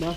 哈